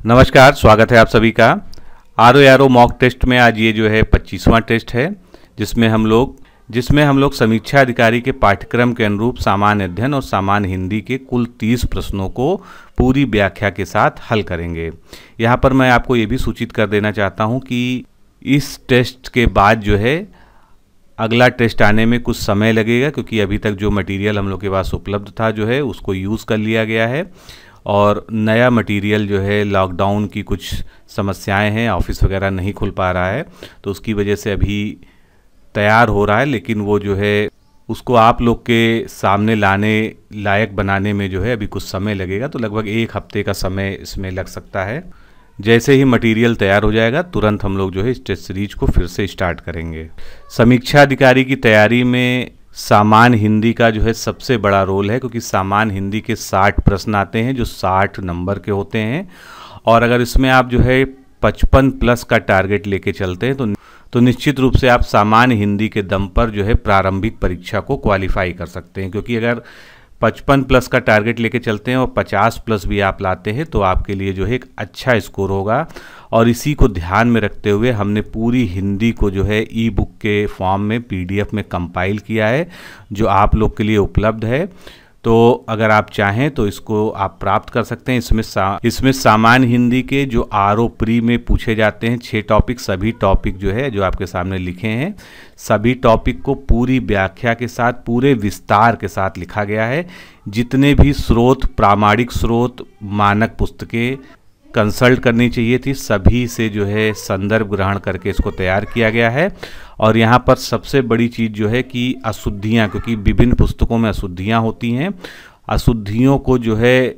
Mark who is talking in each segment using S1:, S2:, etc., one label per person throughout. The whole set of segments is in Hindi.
S1: नमस्कार, स्वागत है आप सभी का। R O R O mock test में आज ये जो है पच्चीसवां टेस्ट है, जिसमें हम लोग, जिसमें हम लोग समीक्षा अधिकारी के पाठ्यक्रम के अनुरूप सामान्य अध्ययन और सामान्य हिंदी के कुल तीस प्रश्नों को पूरी व्याख्या के साथ हल करेंगे। यहाँ पर मैं आपको ये भी सूचित कर देना चाहता हूँ कि इस टेस्ट के बाद जो है, अगला टेस्ट आने में कुछ समय लगेगा, क्योंकि अभी तक जो मटेरियल हम लोग के पास उपलब्ध था जो है, उसको यूज़ कर लिया गया है। और नया मटेरियल जो है लॉकडाउन की कुछ समस्याएँ हैं ऑफ़िस वगैरह नहीं खुल पा रहा है तो उसकी वजह से अभी तैयार हो रहा है, लेकिन वो जो है, उसको आप लोग के सामने लाने, लायक बनाने में जो है, अभी कुछ समय लगेगा तो लगभग एक हफ़्ते का समय इसमें लग सकता है। जैसे ही मटेरियल तैयार हो जाएगा, तुरंत हम लोग जो है, इस टेस्ट सीरीज़ को फिर से स्टार्ट करेंगे। समीक्षा अधिकारी की तैयारी में सामान्य हिंदी का जो है सबसे बड़ा रोल है, क्योंकि सामान हिंदी के 60 प्रश्न आते हैं, जो 60 नंबर के होते हैं। और अगर इसमें आप जो है 55 प्लस का टारगेट लेके चलते हैं तो तो निश्चित रूप से आप सामान्य हिंदी के दम पर जो है प्रारंभिक परीक्षा को क्वालिफाई कर सकते हैं। क्योंकि अगर पचपन प्लस का टारगेट लेके चलते हैं और पचास प्लस भी आप लाते हैं तो आपके लिए जो है एक अच्छा स्कोर होगा। और इसी को ध्यान में रखते हुए हमने पूरी हिंदी को जो है ई बुक के फॉर्म में पीडीएफ में कंपाइल किया है जो आप लोग के लिए उपलब्ध है। तो अगर आप चाहें तो इसको आप प्राप्त कर सकते हैं। इसमें सा, इसमें सामान्य हिंदी के जो आर ओ प्री में पूछे जाते हैं छः टॉपिक सभी टॉपिक जो है जो आपके सामने लिखे हैं सभी टॉपिक को पूरी व्याख्या के साथ पूरे विस्तार के साथ लिखा गया है। जितने भी स्रोत प्रामाणिक स्रोत मानक पुस्तकें कंसल्ट करनी चाहिए थी। सभी से जो है संदर्भ ग्रहण करके इसको तैयार किया गया है। और यहाँ पर सबसे बड़ी चीज़ जो है कि अशुद्धियाँ, क्योंकि विभिन्न पुस्तकों में अशुद्धियाँ होती हैं। अशुद्धियों को जो है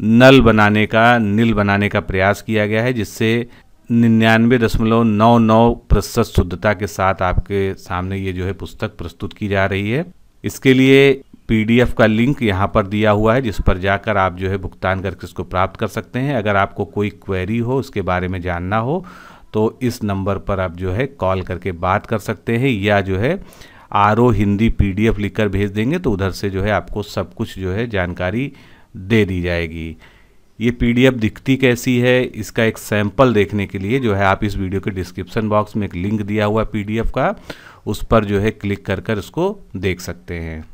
S1: नल बनाने का, नील बनाने का प्रयास किया गया है, जिससे निन्यानवे दशमलव नौ नौ प्रतिशत शुद्धता के साथ आपके सामने ये जो है पुस्तक प्रस्तुत की जा रही है। इसके लिए पीडीएफ का लिंक यहाँ पर दिया हुआ है, जिस पर जाकर आप जो है भुगतान करके इसको प्राप्त कर सकते हैं। अगर आपको कोई क्वेरी हो, उसके बारे में जानना हो तो इस नंबर पर आप जो है कॉल करके बात कर सकते हैं या जो है आर ओ हिंदी पीडीएफ लिखकर भेज देंगे तो उधर से जो है आपको सब कुछ जो है जानकारी दे दी जाएगी। ये पीडीएफ दिखती कैसी है, इसका एक सैंपल देखने के लिए जो है आप इस वीडियो के डिस्क्रिप्शन बॉक्स में एक लिंक दिया हुआ है पीडीएफ का, उस पर जो है क्लिक कर कर इसको देख सकते हैं।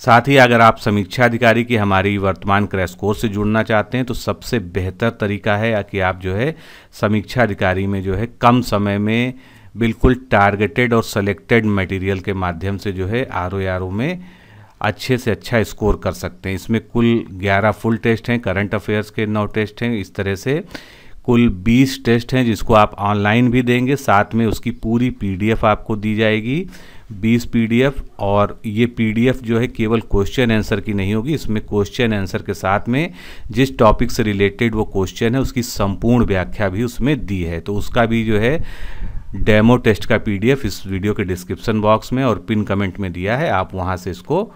S1: साथ ही अगर आप समीक्षा अधिकारी की हमारी वर्तमान क्रैश कोर्स से जुड़ना चाहते हैं तो सबसे बेहतर तरीका है कि आप जो है समीक्षा अधिकारी में जो है कम समय में बिल्कुल टारगेटेड और सेलेक्टेड मटेरियल के माध्यम से जो है आर ओ आर ओ में अच्छे से अच्छा स्कोर कर सकते हैं। इसमें कुल 11 फुल टेस्ट हैं, करंट अफेयर्स के नौ टेस्ट हैं, इस तरह से कुल 20 टेस्ट हैं जिसको आप ऑनलाइन भी देंगे, साथ में उसकी पूरी पीडीएफ आपको दी जाएगी। 20 पीडीएफ और ये पीडीएफ जो है केवल क्वेश्चन आंसर की नहीं होगी, इसमें क्वेश्चन आंसर के साथ में जिस टॉपिक से रिलेटेड वो क्वेश्चन है, उसकी संपूर्ण व्याख्या भी उसमें दी है। तो उसका भी जो है डेमो टेस्ट का पीडीएफ इस वीडियो के डिस्क्रिप्शन बॉक्स में और पिन कमेंट में दिया है, आप वहाँ से इसको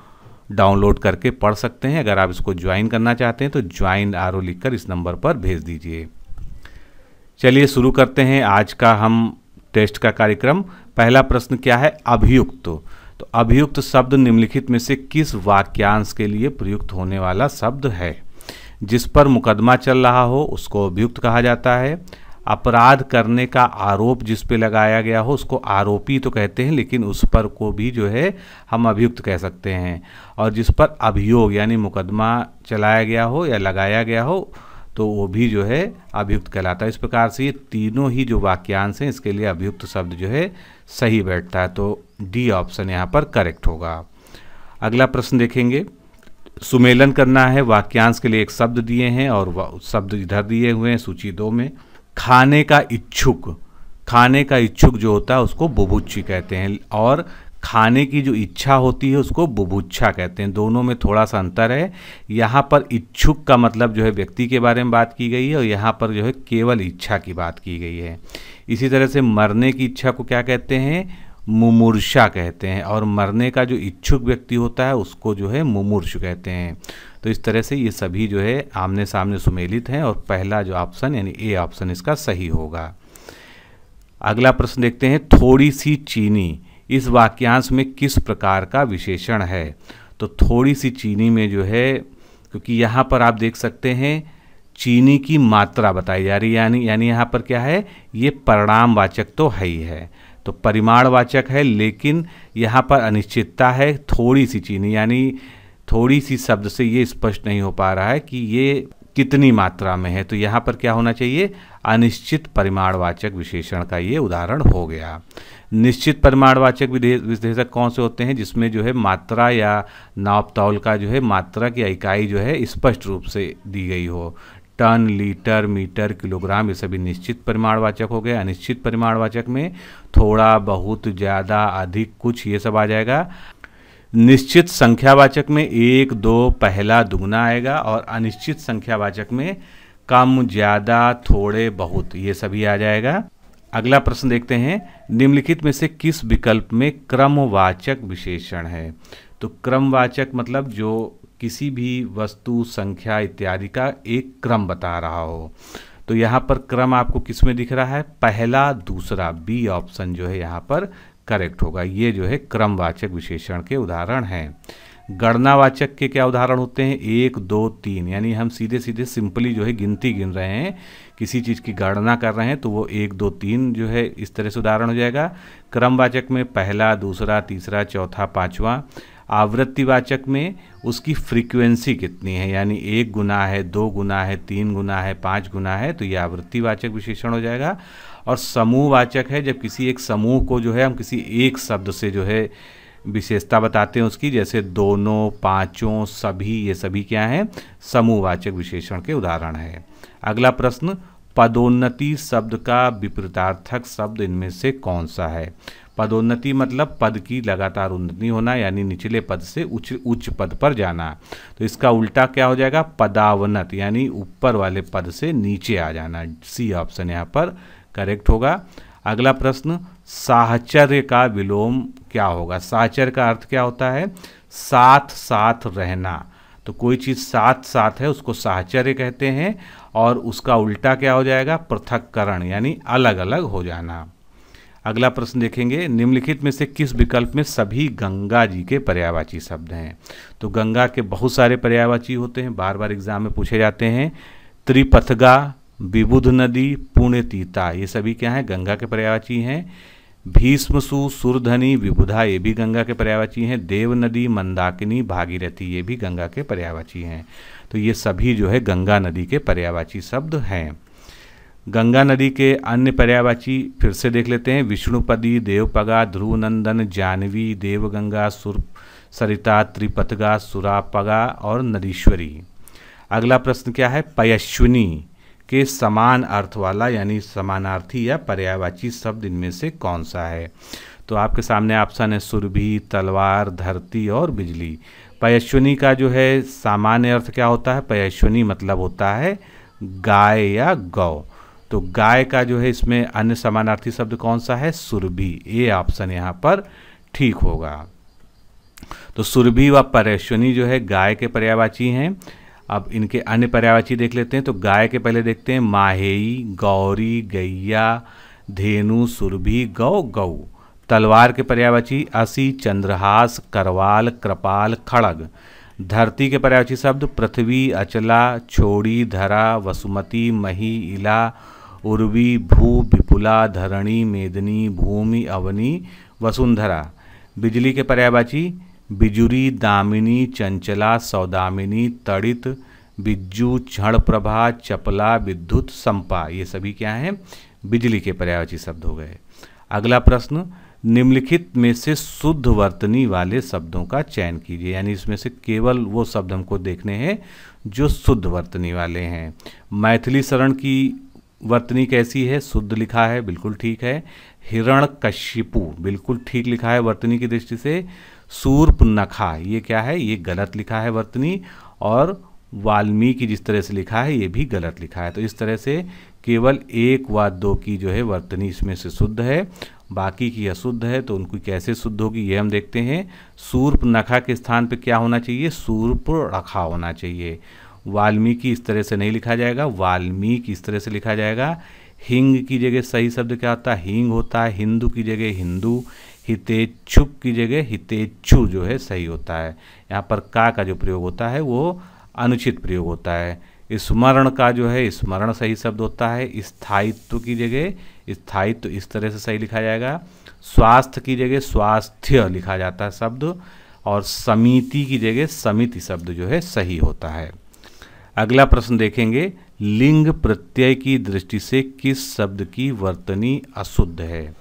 S1: डाउनलोड करके पढ़ सकते हैं। अगर आप इसको ज्वाइन करना चाहते हैं तो ज्वाइन आर लिखकर इस नंबर पर भेज दीजिए। चलिए शुरू करते हैं आज का हम टेस्ट का कार्यक्रम। पहला प्रश्न क्या है? अभियुक्त। तो अभियुक्त शब्द निम्नलिखित में से किस वाक्यांश के लिए प्रयुक्त होने वाला शब्द है? जिस पर मुकदमा चल रहा हो, उसको अभियुक्त कहा जाता है। अपराध करने का आरोप जिस पे लगाया गया हो, उसको आरोपी तो कहते हैं, लेकिन उस पर को भी जो है, हम अभियुक्त कह सकते हैं। और जिस पर अभियोग, यानी मुकदमा चलाया गया हो या लगाया गया हो तो वो भी जो है अभियुक्त कहलाता है। इस प्रकार से ये तीनों ही जो वाक्यांश हैं, इसके लिए अभियुक्त शब्द जो है सही बैठता है। तो डी ऑप्शन यहाँ पर करेक्ट होगा। अगला प्रश्न देखेंगे। सुमेलन करना है, वाक्यांश के लिए एक शब्द दिए हैं और शब्द इधर दिए हुए हैं सूची दो में। खाने का इच्छुक, खाने का इच्छुक जो होता है उसको बुभुच्छी कहते हैं और खाने की जो इच्छा होती है उसको बुभुच्छा कहते हैं। दोनों में थोड़ा सा अंतर है। यहाँ पर इच्छुक का मतलब जो है व्यक्ति के बारे में बात की गई है और यहाँ पर जो है केवल इच्छा की बात की गई है। इसी तरह से मरने की इच्छा को क्या कहते हैं? मुमूर्षा कहते हैं और मरने का जो इच्छुक व्यक्ति होता है उसको जो है मुमूर्ष कहते हैं। तो इस तरह से ये सभी जो है आमने सामने सुमेलित हैं और पहला जो ऑप्शन यानी ए ऑप्शन इसका सही होगा। अगला प्रश्न देखते हैं। थोड़ी सी चीनी। इस वाक्यांश में किस प्रकार का विशेषण है? तो थोड़ी सी चीनी में जो है, क्योंकि यहाँ पर आप देख सकते हैं, चीनी की मात्रा बताई जा रही है, यानी यानी यहाँ पर क्या है? ये परिणामवाचक तो है ही है। तो परिमाणवाचक है, लेकिन यहाँ पर अनिश्चितता है, थोड़ी सी चीनी, यानी थोड़ी सी शब्द से ये स्पष्ट नहीं हो पा रहा है कि ये कितनी मात्रा में है? तो यहाँ पर क्या होना चाहिए? अनिश्चित परिमाणवाचक विशेषण का ये उदाहरण हो गया। निश्चित परिमाणवाचक विशेषक कौन से होते हैं? जिसमें जो है मात्रा या नापतौल का जो है मात्रा की इकाई जो है स्पष्ट रूप से दी गई हो। टन, लीटर, मीटर, किलोग्राम, ये सभी निश्चित परिमाणवाचक हो गए। अनिश्चित परिमाणवाचक में थोड़ा बहुत, ज़्यादा, अधिक, कुछ ये सब आ जाएगा। निश्चित संख्यावाचक में एक, दो, पहला दुगना आएगा और अनिश्चित संख्यावाचक में कम, ज़्यादा, थोड़े, बहुत, ये सभी आ जाएगा। अगला प्रश्न देखते हैं, निम्नलिखित में से किस विकल्प में क्रमवाचक विशेषण है? तो क्रमवाचक मतलब जो किसी भी वस्तु, संख्या इत्यादि का एक क्रम बता रहा हो। तो यहाँ पर क्रम आपको किसमें दिख रहा है? पहला, दूसरा, बी ऑप्शन जो है यहाँ पर करेक्ट होगा। ये जो है क्रमवाचक विशेषण के उदाहरण हैं। गणनावाचक के क्या उदाहरण होते हैं? एक, दो, तीन। यानी हम सीधे सीधे सिंपली जो है गिनती गिन रहे हैं। किसी चीज़ की गणना कर रहे हैं तो वो एक, दो, तीन जो है इस तरह से उदाहरण हो जाएगा। क्रमवाचक में पहला, दूसरा, तीसरा, चौथा, पाँचवा। आवृत्तिवाचक में उसकी फ्रीक्वेंसी कितनी है? यानी एक गुना है, दो गुना है, तीन गुना है, पाँच गुना है तो ये आवृत्तिवाचक विशेषण हो जाएगा। और समूहवाचक है, जब किसी एक समूह को जो है, हम किसी एक शब्द से जो है, विशेषता बताते हैं उसकी, जैसे दोनों, पाँचों, सभी, ये सभी क्या हैं? समूहवाचक विशेषण के उदाहरण है। अगला प्रश्न, पदोन्नति शब्द का विपरीतार्थक शब्द इनमें से कौन सा है? पदोन्नति मतलब पद की लगातार उन्नति होना, यानी निचले पद से उच्च उच्च पद पर जाना। तो इसका उल्टा क्या हो जाएगा? पदावनत, यानी ऊपर वाले पद से नीचे आ जाना। सी ऑप्शन यहाँ पर। करेक्ट होगा। अगला प्रश्न, साहचर्य का विलोम क्या होगा? साहचर्य का अर्थ क्या होता है? साथ साथ रहना। तो कोई चीज़ साथ साथ है, उसको साहचर्य कहते हैं और उसका उल्टा क्या हो जाएगा? पृथककरण, यानी अलग अलग हो जाना। अगला प्रश्न देखेंगे, निम्नलिखित में से किस विकल्प में सभी गंगा जी के पर्यावाची शब्द हैं? तो गंगा के बहुत सारे पर्यावाची होते हैं बार बार एग्ज़ाम में पूछे जाते हैं। त्रिपथगा विबुध नदी पुण्यतीता ये सभी क्या हैं? गंगा के पर्यावाची हैं। भीष्मसु सुरधनी, विबुधा, ये भी गंगा के पर्यावाची हैं। देव नदी, मंदाकिनी, भागीरथी, ये भी गंगा के पर्यावाची हैं। तो ये सभी जो है गंगा नदी के पर्यावाची शब्द हैं। गंगा नदी के अन्य पर्यावाची फिर से देख लेते हैं। विष्णुपदी, देवपगा, ध्रुवनंदन, जानवी, देवगंगा, सुर, सरिता, त्रिपथगा, सुरापगा और नदीश्वरी। अगला प्रश्न क्या है? पयश्विनी। के समान अर्थ वाला, यानी समानार्थी या पर्यायवाची शब्द इनमें से कौन सा है? तो आपके सामने ऑप्शन है सुरभि, तलवार, धरती और बिजली। पयश्वनी का जो है, सामान्य अर्थ क्या होता है? पयश्वनी मतलब होता है गाय या गौ। तो गाय का जो है, इसमें अन्य समानार्थी शब्द कौन सा है? सुरभि। ये ऑप्शन यहाँ पर ठीक होगा। तो सुरभि व परेश्वनी जो है, गाय के पर्यावाची हैं। अब इनके अन्य पर्यावाची देख लेते हैं तो गाय के पहले देखते हैं, माहेई, गौरी, गैया, धेनु, सुरभि, गौ गौ तलवार के पर्यावाची, असी, चंद्रहास, करवाल, कृपाल, खड़ग। धरती के पर्यावाची शब्द, पृथ्वी, अचला, छोड़ी, धरा, वसुमती, मही, इला, उर्वी, भू, विपुला, धरणी, मेदनी, भूमि, अवनी, वसुंधरा। बिजली के पर्यावाची बिजुरी दामिनी चंचला सौदामिनी तड़ित बिज्जू क्षण प्रभा चपला विद्युत संपा, ये सभी क्या हैं? बिजली के पर्यावाची शब्द हो गए। अगला प्रश्न, निम्नलिखित में से शुद्ध वर्तनी वाले शब्दों का चयन कीजिए। यानी इसमें से केवल वो शब्द हमको देखने हैं जो शुद्ध वर्तनी वाले हैं। मैथिली शरण की वर्तनी कैसी है? शुद्ध लिखा है, बिल्कुल ठीक है। हिरण कश्यपु बिल्कुल ठीक लिखा है वर्तनी की दृष्टि से। सूर्प नखा, ये क्या है? ये गलत लिखा है वर्तनी, और वाल्मीकि जिस तरह से लिखा है, ये भी गलत लिखा है। तो इस तरह से केवल एक व दो की जो है वर्तनी इसमें से शुद्ध है, बाकी की अशुद्ध है तो उनकी कैसे शुद्ध होगी, ये हम देखते हैं। सूर्प नखा के स्थान पे क्या होना चाहिए? सूर्प रखा होना चाहिए। वाल्मीकि इस तरह से नहीं लिखा जाएगा, वाल्मीकि इस तरह से लिखा जाएगा। हिंग की जगह सही शब्द क्या होता? है हिंग होता है, हिंदू की जगह हिंदू। हितेच्छुक की जगह हितेच्छु जो है सही होता है। यहाँ पर का का जो प्रयोग होता है, वो अनुचित प्रयोग होता है। स्मरण का जो है, स्मरण सही शब्द होता है। स्थायित्व की जगह, स्थायित्व इस तरह से सही लिखा जाएगा। स्वास्थ्य की जगह स्वास्थ्य लिखा जाता है शब्द, और समिति की जगह समिति शब्द जो है सही होता है। अगला प्रश्न देखेंगे, लिंग प्रत्यय की दृष्टि से किस शब्द की वर्तनी अशुद्ध है?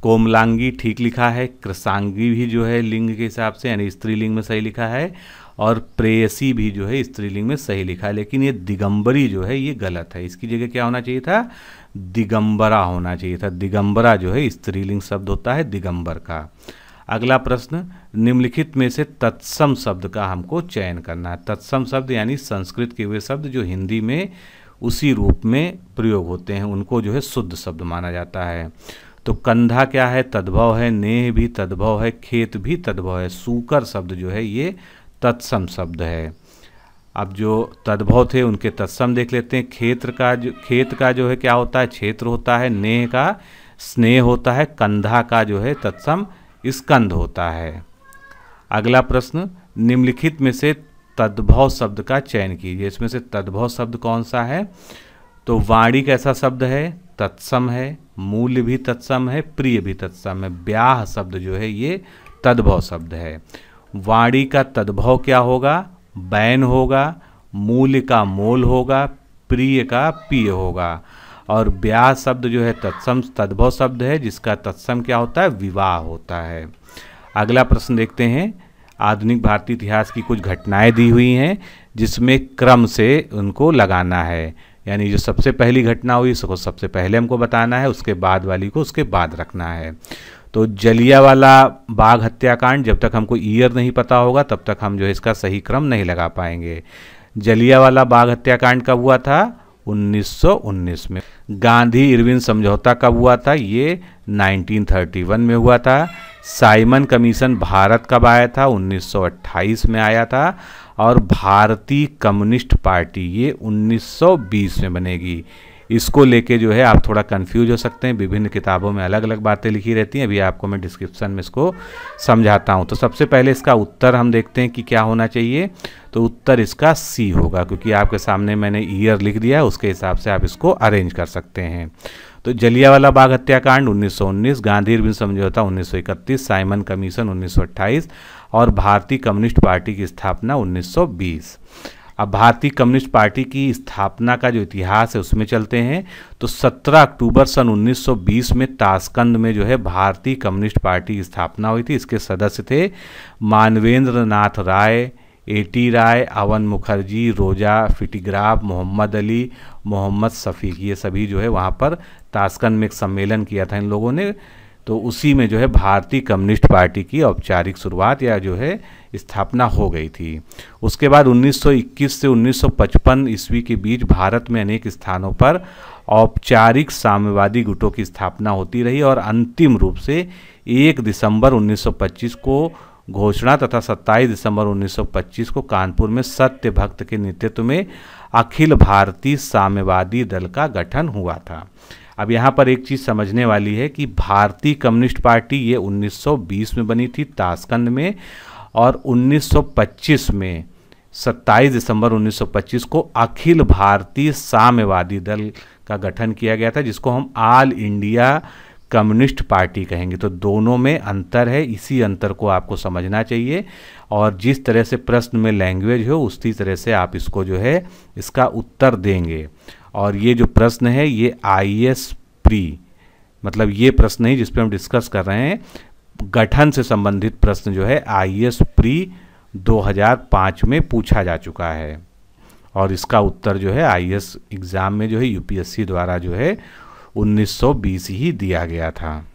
S1: कोमलांगी ठीक लिखा है कृषांगी भी जो है लिंग के हिसाब से, यानी स्त्रीलिंग में सही लिखा है, और प्रेयसी भी जो है स्त्रीलिंग में सही लिखा है, लेकिन ये दिगंबरी जो है ये गलत है। इसकी जगह क्या होना चाहिए था? दिगंबरा होना चाहिए था। दिगंबरा जो है स्त्रीलिंग शब्द होता है दिगंबर का। अगला प्रश्न, निम्नलिखित में से तत्सम शब्द का हमको चयन करना है। तत्सम शब्द यानी संस्कृत के वे शब्द जो हिंदी में उसी रूप में प्रयोग होते हैं, उनको जो है शुद्ध शब्द माना जाता है। तो कंधा क्या है? तद्भव है। नेह भी तद्भव है। खेत भी तद्भव है। सूकर शब्द जो है, ये तत्सम शब्द है। अब जो तद्भव थे, उनके तत्सम देख लेते हैं। क्षेत्र का जो, खेत का जो है, क्या होता है? क्षेत्र होता है। नेह का स्नेह होता है। कंधा का जो है, तत्सम स्कंद होता है। अगला प्रश्न, निम्नलिखित में से तद्भव शब्द का चयन कीजिए। इसमें से तद्भव शब्द कौन सा है? तो वाणी कैसा शब्द है। तत्सम है, मूल्य भी तत्सम है, प्रिय भी तत्सम है। ब्याह शब्द जो है ये तद्भव शब्द है। वाणी का तद्भव क्या होगा? बैन होगा, मूल्य का मोल होगा, प्रिय का पिय होगा। और ब्याह शब्द जो है तत्सम, तद्भव शब्द है, जिसका तत्सम क्या होता है? विवाह होता है। अगला प्रश्न देखते हैं। आधुनिक भारतीय इतिहास की कुछ घटनाएँ दी हुई हैं, जिसमें क्रम से उनको लगाना है। यानी जो सबसे पहली घटना हुई, उसको सबसे पहले हमको बताना है, उसके बाद वाली को उसके बाद रखना है। तो जलिया वाला बाघ हत्याकांड, जब तक हमको ईयर नहीं पता होगा, तब तक हम जो है इसका सही क्रम नहीं लगा पाएँगे। जलिया वाला बाघ हत्याकांड कब हुआ था? 1919 में। गांधी इरविन समझौता कब हुआ था? ये 1931 में हुआ था। साइमन कमीशन भारत कब आया था? 1928 में आया था। और भारतीय कम्युनिस्ट पार्टी ये 1920 में बनेगी। इसको लेके जो है आप थोड़ा कंफ्यूज हो सकते हैं। विभिन्न किताबों में अलग अलग बातें लिखी रहती हैं। अभी आपको मैं डिस्क्रिप्शन में इसको समझाता हूँ। तो सबसे पहले इसका उत्तर हम देखते हैं कि क्या होना चाहिए। तो उत्तर इसका सी होगा, क्योंकि आपके सामने मैंने ईयर लिख दिया है, उसके हिसाब से आप इसको अरेंज कर सकते हैं। तो जलियावाला बाग हत्याकांड 1919 गांधी समझौता 1931 साइमन कमीशन 1928 और भारतीय कम्युनिस्ट पार्टी की स्थापना 1920 अब भारतीय कम्युनिस्ट पार्टी की स्थापना का जो इतिहास है, उसमें चलते हैं। तो 17 अक्टूबर सन 1920 में ताशकंद में जो है भारतीय कम्युनिस्ट पार्टी की स्थापना हुई थी। इसके सदस्य थे Manvendra Nath Roy, A T Roy, Avan Mukherjee, Rosa Fitingof, Mohammad Ali, Mohammad Shafiq ये सभी जो है वहाँ पर ताशकंद में एक सम्मेलन किया था इन लोगों ने। तो उसी में जो है भारतीय कम्युनिस्ट पार्टी की औपचारिक शुरुआत या जो है स्थापना हो गई थी। उसके बाद 1921 से 1955 ईस्वी के बीच भारत में अनेक स्थानों पर औपचारिक साम्यवादी गुटों की स्थापना होती रही और अंतिम रूप से 1 दिसंबर 1925 को घोषणा तथा 27 दिसंबर 1925 को कानपुर में सत्य भक्त के नेतृत्व में अखिल भारतीय साम्यवादी दल का गठन हुआ था। अब यहाँ पर एक चीज़ समझने वाली है कि भारतीय कम्युनिस्ट पार्टी ये 1920 में बनी थी ताशकंद में और 1925 में 27 दिसंबर 1925 को अखिल भारतीय साम्यवादी दल का गठन किया गया था, जिसको हम ऑल इंडिया कम्युनिस्ट पार्टी कहेंगे। तो दोनों में अंतर है, इसी अंतर को आपको समझना चाहिए और जिस तरह से प्रश्न में लैंग्वेज हो, उसी तरह से आप इसको जो है, इसका उत्तर देंगे। और ये जो प्रश्न है, ये आई एस प्री मतलब ये प्रश्न नहीं जिस पर हम डिस्कस कर रहे हैं। गठन से संबंधित प्रश्न जो है आई एस प्री 2005 में पूछा जा चुका है। और इसका उत्तर जो है आई एस एग्ज़ाम में जो है, यूपीएससी द्वारा जो है 1920 ही दिया गया था।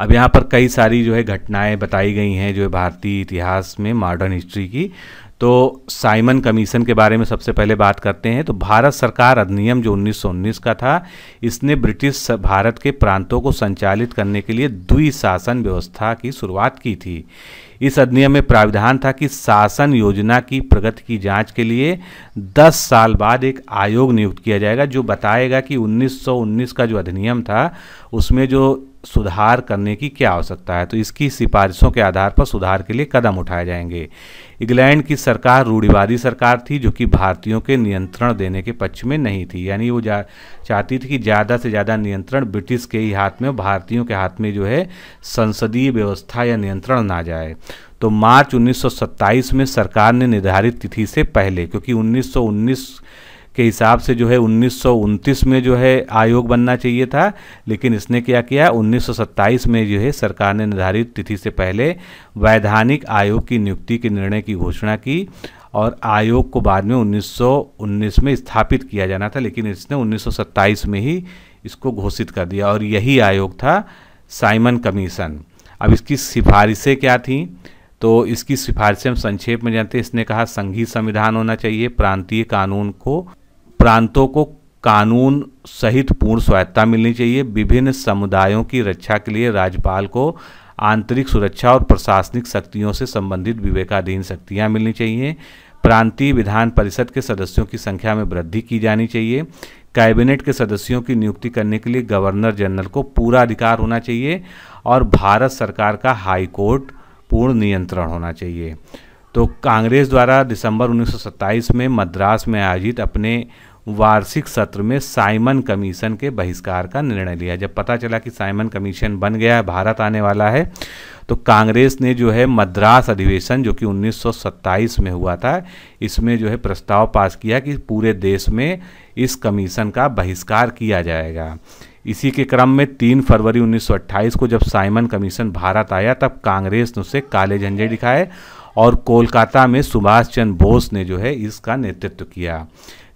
S1: अब यहाँ पर कई सारी जो है, घटनाएँ बताई गई हैं, जो है, भारतीय इतिहास में मॉडर्न हिस्ट्री की। तो साइमन कमीशन के बारे में सबसे पहले बात करते हैं। तो भारत सरकार अधिनियम जो 1919 का था, इसने ब्रिटिश भारत के प्रांतों को संचालित करने के लिए द्विशासन व्यवस्था की शुरुआत की थी। इस अधिनियम में प्राविधान था कि शासन योजना की प्रगति की जाँच के लिए 10 साल बाद एक आयोग नियुक्त किया जाएगा, जो बताएगा कि 1919 का जो अधिनियम था, उसमें जो सुधार करने की क्या आवश्यकता है? तो इसकी सिफारिशों के आधार पर सुधार के लिए कदम उठाए जाएँगे। इंग्लैंड की सरकार रूढ़िवादी सरकार थी, जो कि भारतीयों के नियंत्रण देने के पक्ष में नहीं थी। यानी वो चाहती थी कि ज़्यादा से ज़्यादा नियंत्रण ब्रिटिश के ही हाथ में, भारतीयों के हाथ में जो है संसदीय व्यवस्था या नियंत्रण ना जाए। तो मार्च 1927 में सरकार ने निर्धारित तिथि से पहले, क्योंकि 1919 के हिसाब से जो है उन्नीस सौ उनतीस में जो है आयोग बनना चाहिए था, लेकिन इसने क्या किया? 1927 में जो है सरकार ने निर्धारित तिथि से पहले वैधानिक आयोग की नियुक्ति के निर्णय की घोषणा की और आयोग को बाद में 1919 में स्थापित किया जाना था, लेकिन इसने 1927 में ही इसको घोषित कर दिया और यही आयोग था साइमन कमीशन। अब इसकी सिफारिशें क्या थी? तो इसकी सिफारिशें हम संक्षेप में जानते हैं। इसने कहा, संघीय संविधान होना चाहिए, प्रांतीय कानून को प्रांतों को कानून सहित पूर्ण स्वायत्ता मिलनी चाहिए। विभिन्न समुदायों की रक्षा के लिए राज्यपाल को आंतरिक सुरक्षा और प्रशासनिक शक्तियों से संबंधित विवेकाधीन शक्तियाँ मिलनी चाहिए। प्रांतीय विधान परिषद के सदस्यों की संख्या में वृद्धि की जानी चाहिए। कैबिनेट के सदस्यों की नियुक्ति करने के लिए गवर्नर जनरल को पूरा अधिकार होना चाहिए और भारत सरकार का हाई कोर्ट पूर्ण नियंत्रण होना चाहिए। तो कांग्रेस द्वारा दिसंबर 1927 में मद्रास में आयोजित अपने वार्षिक सत्र में साइमन कमीशन के बहिष्कार का निर्णय लिया। जब पता चला कि साइमन कमीशन बन गया है, भारत आने वाला है तो कांग्रेस ने जो है मद्रास अधिवेशन, जो कि 1927 में हुआ था, इसमें जो है प्रस्ताव पास किया कि पूरे देश में इस कमीशन का बहिष्कार किया जाएगा। इसी के क्रम में तीन फरवरी 1928 को जब साइमन कमीशन भारत आया, तब कांग्रेस ने उसे काले झंडे दिखाए और कोलकाता में सुभाष चंद्र बोस ने जो है इसका नेतृत्व किया।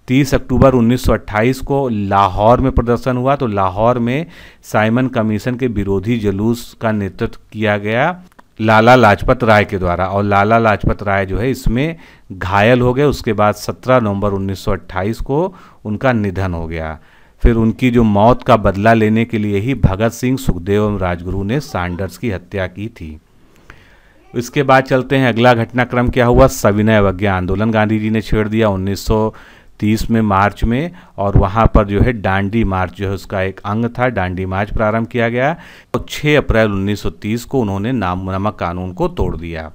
S1: 30 अक्टूबर 1928 को लाहौर में प्रदर्शन हुआ तो लाहौर में साइमन कमीशन के विरोधी जुलूस का नेतृत्व किया गया लाला लाजपत राय के द्वारा। और लाला लाजपत राय जो है, इसमें घायल हो गए। उसके बाद 17 नवंबर 1928 को उनका निधन हो गया। फिर उनकी जो मौत का बदला लेने के लिए ही भगत सिंह सुखदेव एवं राजगुरु ने सैंडर्स की हत्या की थी। इसके बाद चलते हैं, अगला घटनाक्रम क्या हुआ? सविनय अवज्ञा आंदोलन। गांधी जी ने छेड़ दिया उन्नीस सौ तीस में मार्च में और वहाँ पर जो है डांडी मार्च जो है उसका एक अंग था, डांडी मार्च प्रारंभ किया गया और 6 अप्रैल 1930 को उन्होंने नाम नमक कानून को तोड़ दिया।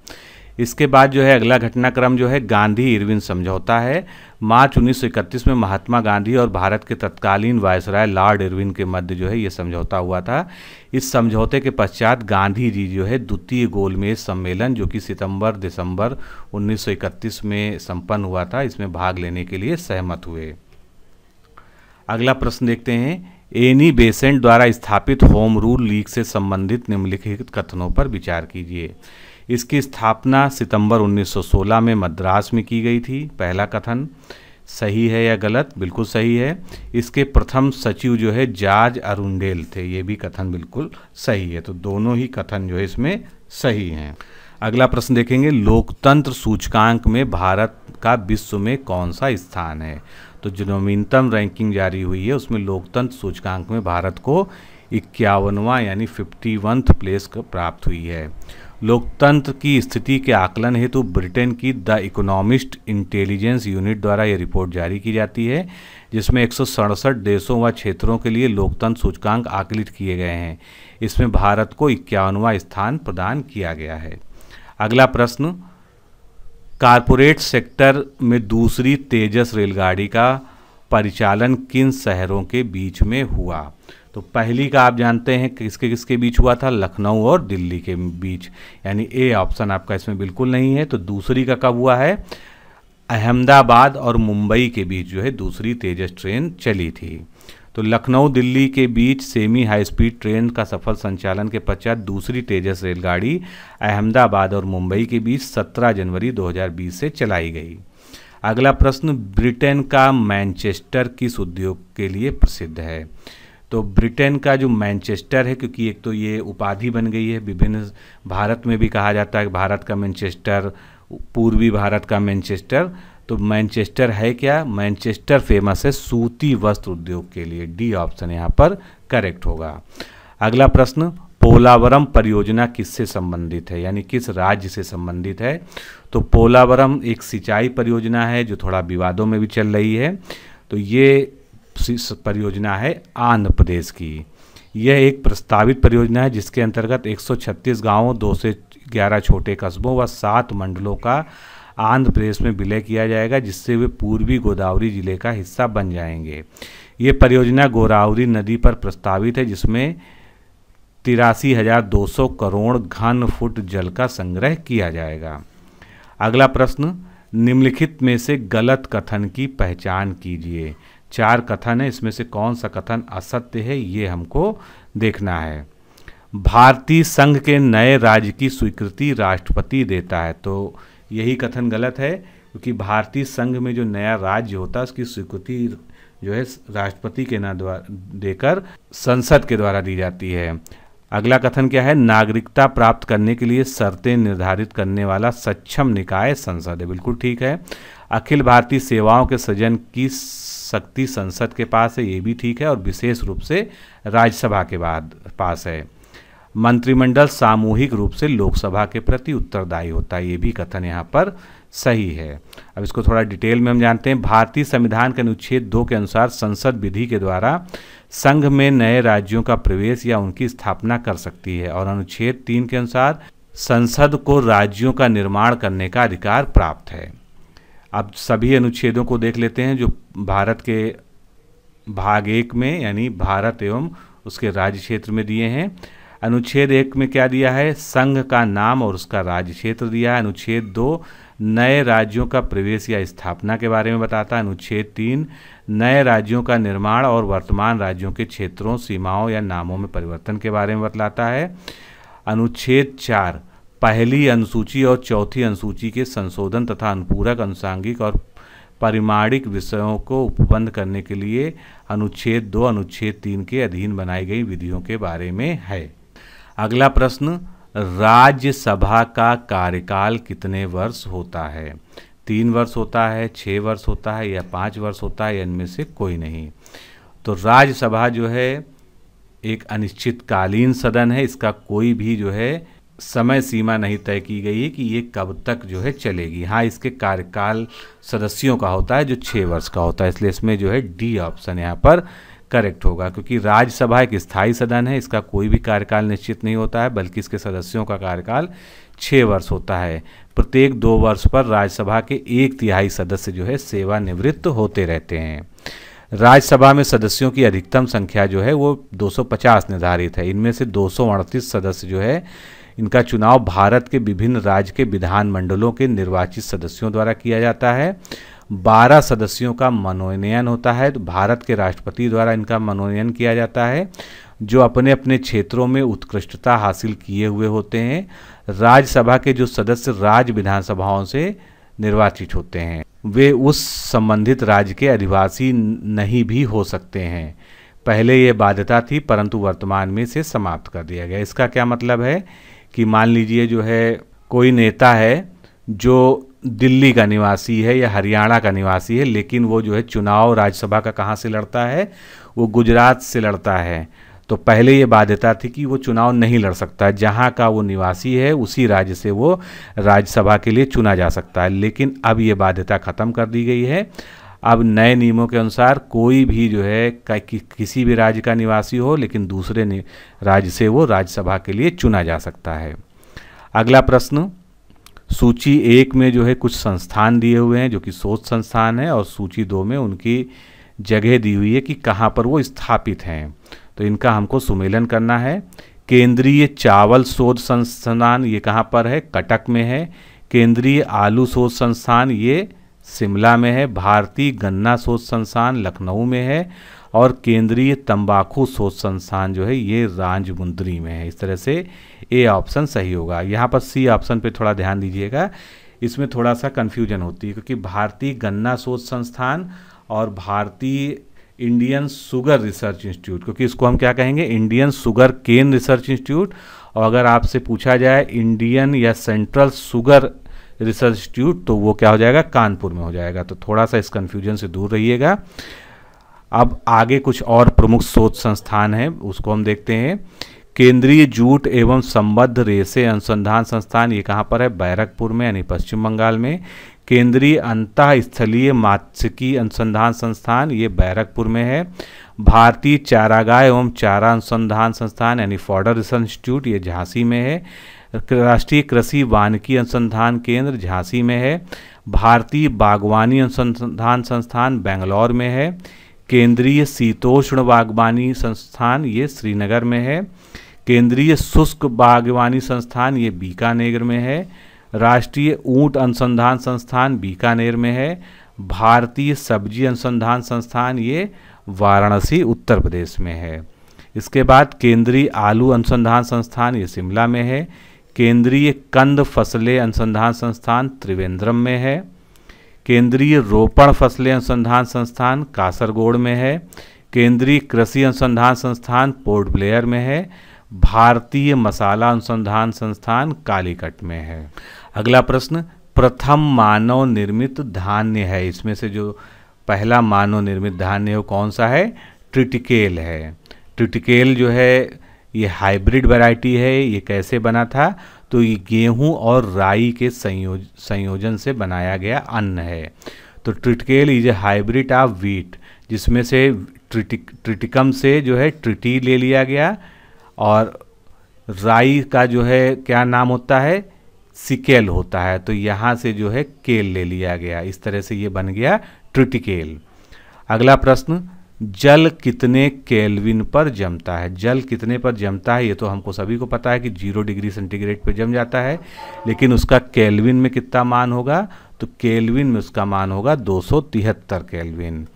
S1: इसके बाद जो है अगला घटनाक्रम जो है गांधी इरविन समझौता है। मार्च 1931 में महात्मा गांधी और भारत के तत्कालीन वायसराय लॉर्ड इरविन के मध्य जो है ये समझौता हुआ था। इस समझौते के पश्चात गांधी जी जो है द्वितीय गोलमेज सम्मेलन जो कि सितंबर, दिसंबर 1931 में संपन्न हुआ था, इसमें भाग लेने के लिए सहमत हुए। अगला प्रश्न देखते हैं। एनी बेसेंट द्वारा स्थापित होम रूल लीग से संबंधित निम्नलिखित कथनों पर विचार कीजिए। इसकी स्थापना सितंबर 1916 में मद्रास में की गई थी, पहला कथन। सही है या गलत? बिल्कुल सही है। इसके प्रथम सचिव जो है, जार्ज अरुंडेल थे। ये भी कथन बिल्कुल सही है। तो दोनों ही कथन जो है, इसमें सही हैं। अगला प्रश्न देखेंगे। लोकतंत्र सूचकांक में भारत का विश्व में कौन सा स्थान है? तो जो नवीनतम रैंकिंग जारी हुई है, उसमें लोकतंत्र सूचकांक में भारत को इक्यावनवा यानी फिफ्टी वंथ प्लेस प्राप्त हुई है। लोकतंत्र की स्थिति के आकलन हेतु ब्रिटेन की द इकोनॉमिस्ट इंटेलिजेंस यूनिट द्वारा यह रिपोर्ट जारी की जाती है, जिसमें एक सौ सड़सठ देशों व क्षेत्रों के लिए लोकतंत्र सूचकांक आकलित किए गए हैं। इसमें भारत को इक्यावनवा स्थान प्रदान किया गया है। अगला प्रश्न, कारपोरेट सेक्टर में दूसरी तेजस रेलगाड़ी का परिचालन किन शहरों के बीच में हुआ? तो पहली का आप जानते हैं किसके किसके बीच हुआ था? लखनऊ और दिल्ली के बीच। यानी ए ऑप्शन आपका इसमें बिल्कुल नहीं है। तो दूसरी का कब हुआ है? अहमदाबाद और मुंबई के बीच जो है, दूसरी तेजस ट्रेन चली थी। तो लखनऊ, दिल्ली के बीच सेमी हाई स्पीड ट्रेन का सफल संचालन के पश्चात दूसरी तेजस रेलगाड़ी अहमदाबाद और मुंबई के बीच 17 जनवरी 2020 से चलाई गई। अगला प्रश्न, ब्रिटेन का मैनचेस्टर किस उद्योग के लिए प्रसिद्ध है? तो ब्रिटेन का जो मैनचेस्टर है, क्योंकि एक तो ये उपाधि बन गई है, विभिन्न भारत में भी कहा जाता है भारत का मैनचेस्टर, पूर्वी भारत का मैनचेस्टर तो मैनचेस्टर है क्या? मैनचेस्टर फ़ेमस है सूती वस्त्र उद्योग के लिए। डी ऑप्शन यहाँ पर करेक्ट होगा। अगला प्रश्न, पोलावरम परियोजना किससे संबंधित है? यानी किस राज्य से संबंधित है? तो पोलावरम एक सिंचाई परियोजना है, जो थोड़ा विवादों में भी चल रही है। तो ये परियोजना है आंध्र प्रदेश की। यह एक प्रस्तावित परियोजना है, जिसके अंतर्गत 136 गाँवों, दो से ग्यारह छोटे कस्बों व सात मंडलों का आंध्र प्रदेश में विलय किया जाएगा, जिससे वे पूर्वी गोदावरी ज़िले का हिस्सा बन जाएँगे। ये परियोजना गोदावरी नदी पर प्रस्तावित है, जिसमें तिरासी हज़ार दो सौ करोड़ घन फुट जल का संग्रह किया जाएगा। अगला प्रश्न, निम्नलिखित में से गलत कथन की पहचान कीजिए। चार कथन है, इसमें से कौन सा कथन असत्य है, ये हमको देखना है। भारतीय संघ के नए राज्य की स्वीकृति राष्ट्रपति देता है तो यही कथन गलत है, क्योंकि भारतीय संघ में जो नया राज्य होता है, उसकी स्वीकृति जो है, राष्ट्रपति के ना देकर संसद के द्वारा दी जाती है। अगला कथन क्या है? नागरिकता प्राप्त करने के लिए शर्तें निर्धारित करने वाला सक्षम निकाय संसद है। बिल्कुल ठीक है। अखिल भारतीय सेवाओं के सृजन की शक्ति संसद के पास है, ये भी ठीक है और विशेष रूप से राज्यसभा के बाद पास है। मंत्रिमंडल सामूहिक रूप से लोकसभा के प्रति उत्तरदायी होता है, ये भी कथन यहाँ पर सही है। अब इसको थोड़ा डिटेल में हम जानते हैं, भारतीय संविधान के अनुच्छेद दो के अनुसार संसद विधि के द्वारा संघ में नए राज्यों का प्रवेश या उनकी स्थापना कर सकती है और अनुच्छेद तीन के अनुसार संसद को राज्यों का निर्माण करने का अधिकार प्राप्त है। अब सभी अनुच्छेदों को देख लेते हैं जो भारत के भाग एक में, यानी भारत एवं उसके राज्य क्षेत्र में दिए हैं। अनुच्छेद एक में क्या दिया है? संघ का नाम और उसका राज्य क्षेत्र दिया है। अनुच्छेद दो, नए राज्यों का प्रवेश या स्थापना के बारे में बताता है। अनुच्छेद तीन, नए राज्यों का निर्माण और वर्तमान राज्यों के क्षेत्रों, सीमाओं या नामों में परिवर्तन के बारे में बतलाता है। अनुच्छेद चार पहली अनुसूची और चौथी अनुसूची के संशोधन तथा अनुपूरक, अनुसांगिक और परिमाणिक विषयों को उपबंध करने के लिए अनुच्छेद दो, अनुच्छेद तीन के अधीन बनाई गई विधियों के बारे में है। अगला प्रश्न, राज्यसभा का कार्यकाल कितने वर्ष होता है? तीन वर्ष होता है छः वर्ष होता है या पाँच वर्ष होता है, इनमें से कोई नहीं। तो राज्यसभा जो है, एक अनिश्चितकालीन सदन है, इसका कोई भी जो है समय सीमा नहीं तय की गई है कि ये कब तक जो है चलेगी। हाँ इसके कार्यकाल सदस्यों का होता है जो छः वर्ष का होता है, इसलिए इसमें जो है डी ऑप्शन यहाँ पर करेक्ट होगा, क्योंकि राज्यसभा एक स्थायी सदन है, इसका कोई भी कार्यकाल निश्चित नहीं होता है, बल्कि इसके सदस्यों का कार्यकाल छः वर्ष होता है। प्रत्येक दो वर्ष पर राज्यसभा के एक तिहाई सदस्य जो है सेवानिवृत्त होते रहते हैं। राज्यसभा में सदस्यों की अधिकतम संख्या जो है वो 250 निर्धारित है। इनमें से दो सौ अड़तीस सदस्य जो है इनका चुनाव भारत के विभिन्न राज्य के विधानमंडलों के निर्वाचित सदस्यों द्वारा किया जाता है। बारह सदस्यों का मनोनयन होता है तो भारत के राष्ट्रपति द्वारा इनका मनोनयन किया जाता है, जो अपने अपने क्षेत्रों में उत्कृष्टता हासिल किए हुए होते हैं। राज्यसभा के जो सदस्य राज्य विधानसभाओं से निर्वाचित होते हैं, वे उस संबंधित राज्य के अधिवासी नहीं भी हो सकते हैं। पहले ये बाध्यता थी, परंतु वर्तमान में इसे समाप्त कर दिया गया। इसका क्या मतलब है? कि मान लीजिए जो है कोई नेता है जो दिल्ली का निवासी है या हरियाणा का निवासी है, लेकिन वो जो है चुनाव राज्यसभा का कहाँ से लड़ता है? वो गुजरात से लड़ता है। तो पहले ये बाध्यता थी कि वो चुनाव नहीं लड़ सकता। है जहाँ का वो निवासी है, उसी राज्य से वो राज्यसभा के लिए चुना जा सकता है। लेकिन अब ये बाध्यता ख़त्म कर दी गई है। अब नए नियमों के अनुसार कोई भी जो है कि, किसी भी राज्य का निवासी हो लेकिन दूसरे राज्य से वो राज्यसभा के लिए चुना जा सकता है। अगला प्रश्न सूची एक में जो है कुछ संस्थान दिए हुए हैं जो कि शोध संस्थान है और सूची दो में उनकी जगह दी हुई है कि कहाँ पर वो स्थापित हैं। तो इनका हमको सुमेलन करना है। केंद्रीय चावल शोध संस्थान ये कहाँ पर है? कटक में है। केंद्रीय आलू शोध संस्थान ये शिमला में है, भारतीय गन्ना शोध संस्थान लखनऊ में है और केंद्रीय तंबाकू शोध संस्थान जो है, ये राजमुंदरी में है। इस तरह से ए ऑप्शन सही होगा। यहाँ पर सी ऑप्शन पे थोड़ा ध्यान दीजिएगा। इसमें थोड़ा सा कन्फ्यूज़न होती है क्योंकि भारतीय गन्ना शोध संस्थान और भारतीय इंडियन शुगर रिसर्च इंस्टीट्यूट क्योंकि इसको हम क्या कहेंगे? Indian sugar cane research institute और अगर आपसे पूछा जाए इंडियन या सेंट्रल शुगर रिसर्च इंस्टीट्यूट तो वो क्या हो जाएगा? कानपुर में हो जाएगा। तो थोड़ा सा इस कन्फ्यूज़न से दूर रहिएगा। अब आगे कुछ और प्रमुख शोध संस्थान हैं, उसको हम देखते हैं। केंद्रीय जूट एवं संबद्ध रेसे अनुसंधान संस्थान, ये कहाँ पर है? बैरकपुर में, यानी पश्चिम बंगाल में। केंद्रीय अंतः स्थलीय मात्स्यिकी अनुसंधान संस्थान, ये बैरकपुर में है। भारतीय चारागाह एवं चारा अनुसंधान संस्थान, यानी फॉर्डर रिसर्च इंस्टीट्यूट ये झांसी में है। राष्ट्रीय कृषि वानिकी अनुसंधान केंद्र झांसी में है। भारतीय बागवानी अनुसंधान संस्थान बेंगलौर में है। केंद्रीय शीतोष्ण बागवानी संस्थान ये श्रीनगर में है। केंद्रीय शुष्क बागवानी संस्थान ये बीकानेर में है। राष्ट्रीय ऊँट अनुसंधान संस्थान बीकानेर में है। भारतीय सब्ज़ी अनुसंधान संस्थान ये वाराणसी, उत्तर प्रदेश में है। इसके बाद केंद्रीय आलू अनुसंधान संस्थान ये शिमला में है। केंद्रीय कंद फ़सलें अनुसंधान संस्थान त्रिवेंद्रम में है। केंद्रीय रोपण फ़सलें अनुसंधान संस्थान कासरगोड में है। केंद्रीय कृषि अनुसंधान संस्थान पोर्ट ब्लेयर में है। भारतीय मसाला अनुसंधान संस्थान कालीकट में है। अगला प्रश्न, प्रथम मानव निर्मित धान्य है। इसमें से जो पहला मानव निर्मित धान्य है वो कौन सा है? ट्रिटिकेल है। ट्रिटिकेल जो है ये हाइब्रिड वैरायटी है, ये कैसे बना था? तो ये गेहूँ और राई के संयोज, संयोजन से बनाया गया अन्न है। तो triticale is a hybrid of wheat जिसमें से ट्रिटिक, ट्रिटिकम से जो है ट्रिटी ले लिया गया और राई का जो है क्या नाम होता है? सिकेल होता है। तो यहाँ से जो है केल ले लिया गया। इस तरह से ये बन गया ट्रिटिकेल। अगला प्रश्न जल कितने केल्विन पर जमता है? जल कितने पर जमता है? ये तो हमको सभी को पता है कि ज़ीरो डिग्री सेंटीग्रेड पर जम जाता है, लेकिन उसका केल्विन में कितना मान होगा? तो केल्विन में उसका मान होगा दो सौ तिहत्तर केल्विन।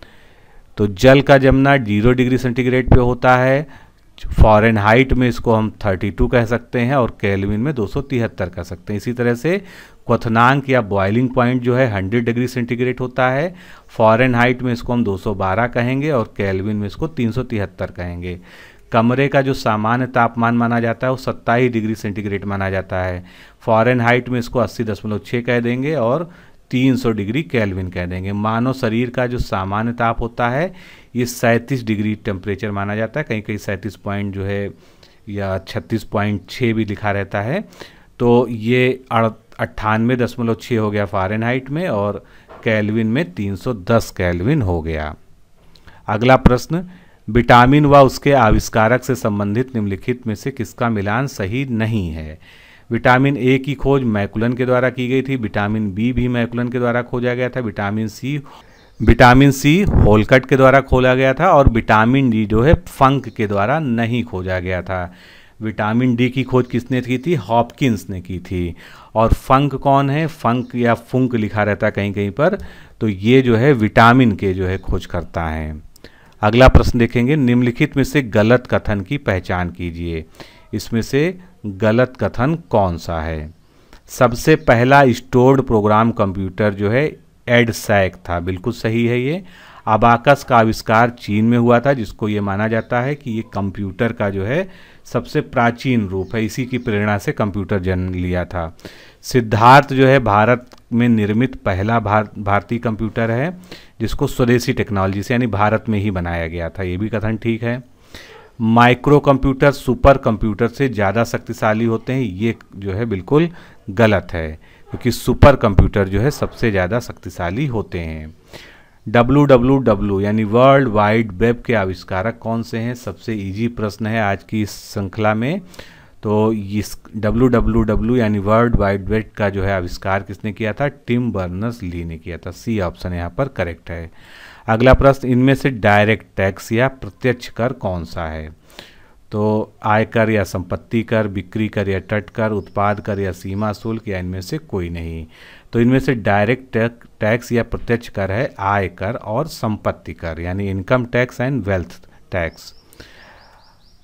S1: तो जल का जमना ज़ीरो डिग्री सेंटीग्रेड पर होता है फॉरेन हाइट में इसको हम 32 कह सकते हैं और केल्विन में दो सौ तिहत्तर कह सकते हैं। इसी तरह से क्वथनांक या बॉइलिंग पॉइंट जो है 100 डिग्री सेंटीग्रेड होता है। फॉरेन हाइट में इसको हम 212 कहेंगे और केल्विन में इसको तीन सौ तिहत्तर कहेंगे। कमरे का जो सामान्य तापमान माना जाता है, वो सत्ताईस डिग्री सेंटीग्रेड माना जाता है। फॉरेन हाइट में इसको अस्सी दशमलव छः कह देंगे और 300 डिग्री कैलविन कह देंगे। मानव शरीर का जो सामान्य ताप होता है, ये सैंतीस डिग्री टेम्परेचर माना जाता है। कहीं कहीं सैंतीस पॉइंट जो है या छत्तीस पॉइंट छः भी लिखा रहता है। तो ये अट्ठानवे दशमलव छः हो गया फ़ारेनहाइट में और कैलविन में 310 कैलविन हो गया। अगला प्रश्न, विटामिन व उसके आविष्कारक से संबंधित निम्नलिखित में से किसका मिलान सही नहीं है? विटामिन ए की खोज मैकुलन के द्वारा की गई थी, विटामिन बी भी मैकुलन के द्वारा खोजा गया था, विटामिन सी विटामिन सी होलकट के द्वारा खोला गया था और विटामिन डी जो है फंक के द्वारा नहीं खोजा गया था। विटामिन डी की खोज किसने की थी? हॉपकिंस ने की थी। और फंक कौन है? फंक या फुंक लिखा रहता कहीं कहीं पर तो ये जो है विटामिन के जो है खोज करता है। अगला प्रश्न देखेंगे। निम्नलिखित में से गलत कथन की पहचान कीजिए। इसमें से गलत कथन कौन सा है? सबसे पहला स्टोर्ड प्रोग्राम कंप्यूटर जो है एडसैक था। बिल्कुल सही है ये। अबाकस का आविष्कार चीन में हुआ था जिसको ये माना जाता है कि ये कंप्यूटर का जो है सबसे प्राचीन रूप है। इसी की प्रेरणा से कंप्यूटर जन्म लिया था। सिद्धार्थ जो है भारत में निर्मित पहला भार, भारतीय कंप्यूटर है जिसको स्वदेशी टेक्नोलॉजी से यानी भारत में ही बनाया गया था। ये भी कथन ठीक है। माइक्रो कंप्यूटर सुपर कंप्यूटर से ज़्यादा शक्तिशाली होते हैं, ये जो है बिल्कुल गलत है, क्योंकि सुपर कंप्यूटर जो है सबसे ज़्यादा शक्तिशाली होते हैं। डब्लू डब्लू डब्लू यानी वर्ल्ड वाइड वेब के आविष्कारक कौन से हैं? सबसे इजी प्रश्न है आज की इस श्रृंखला में। तो इस डब्लू डब्लू डब्लू यानी वर्ल्ड वाइड वेब का जो है आविष्कार किसने किया था? टिम बर्नर्स ली ने किया था। सी ऑप्शन यहाँ पर करेक्ट है। अगला प्रश्न इनमें से डायरेक्ट टैक्स या प्रत्यक्ष कर कौन सा है? तो आयकर या संपत्ति कर बिक्री कर या तट कर उत्पाद कर या सीमा शुल्क या इनमें से कोई नहीं। तो इनमें से डायरेक्ट टैक्स या प्रत्यक्ष कर है आय कर और संपत्ति कर यानी income tax and wealth tax.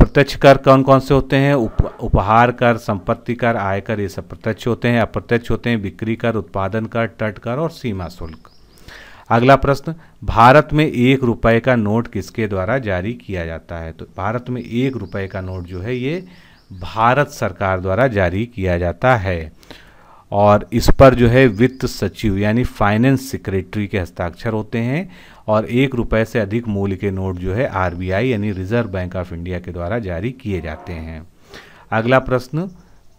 S1: प्रत्यक्ष कर कौन कौन से होते हैं? उप, उपहार कर संपत्ति कर आयकर ये सब प्रत्यक्ष होते हैं अप्रत्यक्ष होते हैं बिक्री कर उत्पादन कर तट कर और सीमा शुल्क। अगला प्रश्न, भारत में एक रुपए का नोट किसके द्वारा जारी किया जाता है? तो भारत में एक रुपए का नोट जो है, ये भारत सरकार द्वारा जारी किया जाता है। और इस पर जो है, वित्त सचिव यानी फाइनेंस सेक्रेटरी के हस्ताक्षर होते हैं और एक रुपए से अधिक मूल्य के नोट जो है, आरबीआई यानी रिज़र्व बैंक ऑफ़ इंडिया के द्वारा जारी किए जाते हैं। अगला प्रश्न,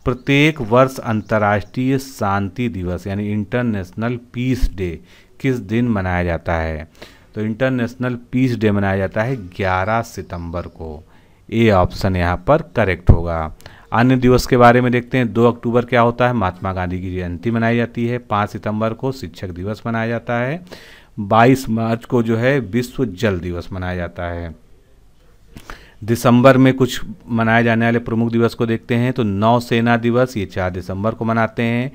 S1: प्रत्येक वर्ष अंतर्राष्ट्रीय शांति दिवस यानी इंटरनेशनल पीस डे किस दिन मनाया जाता है। तो इंटरनेशनल पीस डे मनाया जाता है 11 सितंबर को। ए ऑप्शन यहाँ पर करेक्ट होगा। अन्य दिवस के बारे में देखते हैं। दो अक्टूबर क्या होता है? महात्मा गांधी की जयंती मनाई जाती है। पाँच सितंबर को शिक्षक दिवस मनाया जाता है। बाईस मार्च को जो है विश्व जल दिवस मनाया जाता है। दिसंबर में कुछ मनाए जाने वाले प्रमुख दिवस को देखते हैं। तो नौसेना दिवस, ये चार दिसंबर को मनाते हैं।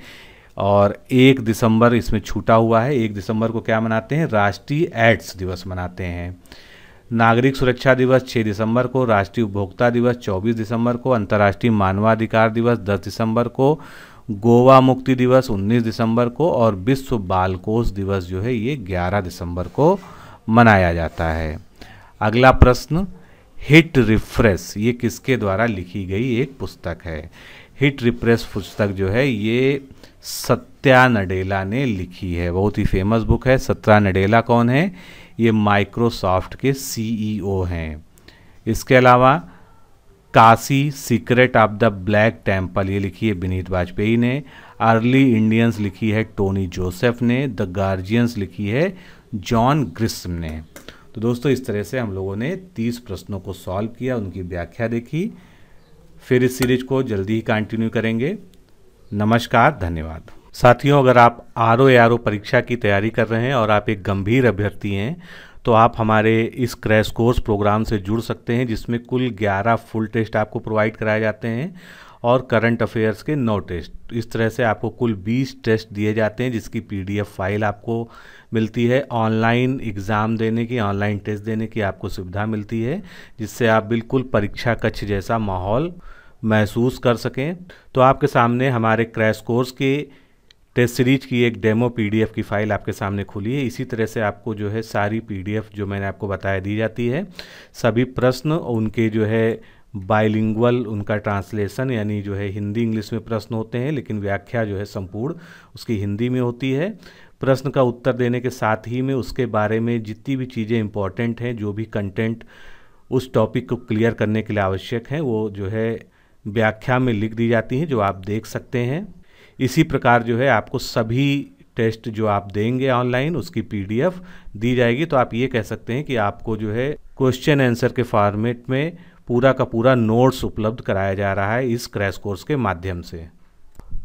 S1: और एक दिसंबर इसमें छूटा हुआ है। एक दिसंबर को क्या मनाते हैं? राष्ट्रीय एड्स दिवस मनाते हैं। नागरिक सुरक्षा दिवस 6 दिसंबर को, राष्ट्रीय उपभोक्ता दिवस 24 दिसंबर को, अंतर्राष्ट्रीय मानवाधिकार दिवस 10 दिसंबर को, गोवा मुक्ति दिवस 19 दिसंबर को और विश्व बालकोष दिवस जो है ये 11 दिसंबर को मनाया जाता है। अगला प्रश्न, हिट रिफ्रेश, ये किसके द्वारा लिखी गई एक पुस्तक है? हिट रिफ्रेश पुस्तक जो है ये सत्या नडेला ने लिखी है। बहुत ही फ़ेमस बुक है। सत्या नडेला कौन है? ये माइक्रोसॉफ्ट के सीईओ e हैं। इसके अलावा, Kashi secret of the black temple, ये लिखी है विनीत वाजपेयी ने। अर्ली इंडियंस लिखी है टोनी जोसेफ ने। द गार्जियंस लिखी है जॉन ग्रिस्म ने। तो दोस्तों, इस तरह से हम लोगों ने 30 प्रश्नों को सॉल्व किया, उनकी व्याख्या देखी। फिर इस सीरीज़ को जल्दी ही कंटिन्यू करेंगे। नमस्कार, धन्यवाद। साथियों, अगर आप आर ओ आर ओ परीक्षा की तैयारी कर रहे हैं और आप एक गंभीर अभ्यर्थी हैं तो आप हमारे इस क्रैश कोर्स प्रोग्राम से जुड़ सकते हैं, जिसमें कुल 11 फुल टेस्ट आपको प्रोवाइड कराए जाते हैं और करंट अफेयर्स के नौ टेस्ट। इस तरह से आपको कुल 20 टेस्ट दिए जाते हैं, जिसकी पीडीएफ फ़ाइल आपको मिलती है। ऑनलाइन एग्ज़ाम देने की, ऑनलाइन टेस्ट देने की आपको सुविधा मिलती है, जिससे आप बिल्कुल परीक्षा कक्ष जैसा माहौल महसूस कर सकें। तो आपके सामने हमारे क्रैश कोर्स के टेस्ट सीरीज़ की एक डेमो पीडीएफ की फ़ाइल आपके सामने खुली है। इसी तरह से आपको जो है सारी पीडीएफ जो मैंने आपको बताया दी जाती है। सभी प्रश्न उनके जो है बाइलिंगुअल उनका ट्रांसलेशन यानी जो है हिंदी इंग्लिश में प्रश्न होते हैं, लेकिन व्याख्या जो है संपूर्ण उसकी हिंदी में होती है। प्रश्न का उत्तर देने के साथ ही में उसके बारे में जितनी भी चीज़ें इंपॉर्टेंट हैं, जो भी कंटेंट उस टॉपिक को क्लियर करने के लिए आवश्यक हैं, वो जो है व्याख्या में लिख दी जाती हैं, जो आप देख सकते हैं। इसी प्रकार जो है, आपको सभी टेस्ट जो आप देंगे ऑनलाइन, उसकी पीडीएफ दी जाएगी। तो आप ये कह सकते हैं कि आपको जो है, क्वेश्चन आंसर के फॉर्मेट में पूरा का पूरा नोट्स उपलब्ध कराया जा रहा है इस क्रैश कोर्स के माध्यम से।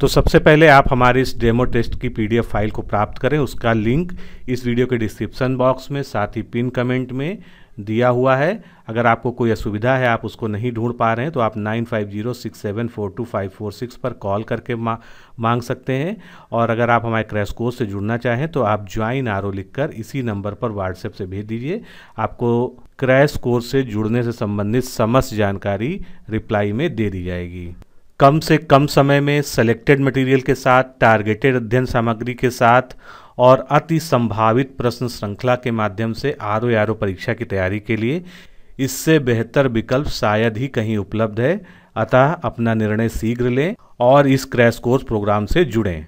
S1: तो सबसे पहले आप हमारे इस डेमो टेस्ट की पीडीएफ फ़ाइल को प्राप्त करें। उसका लिंक इस वीडियो के डिस्क्रिप्शन बॉक्स में, साथ ही पिन कमेंट में दिया हुआ है। अगर आपको कोई असुविधा है आप उसको नहीं ढूंढ पा रहे हैं तो आप nine five zero six seven four two five four six पर कॉल करके मा, मांग सकते हैं। और अगर आप हमारे क्रैश कोर्स से जुड़ना चाहें तो आप ज्वाइन आर लिखकर इसी नंबर पर व्हाट्सएप से भेज दीजिए। आपको क्रैश कोर्स से जुड़ने से संबंधित समस्त जानकारी रिप्लाई में दे दी जाएगी। कम से कम समय में सेलेक्टेड मटेरियल के साथ टारगेटेड अध्ययन सामग्री के साथ और अति संभावित प्रश्न श्रृंखला के माध्यम से आर ओ आर ओ परीक्षा की तैयारी के लिए इससे बेहतर विकल्प शायद ही कहीं उपलब्ध है। अतः अपना निर्णय शीघ्र लें और इस क्रैश कोर्स प्रोग्राम से जुड़ें।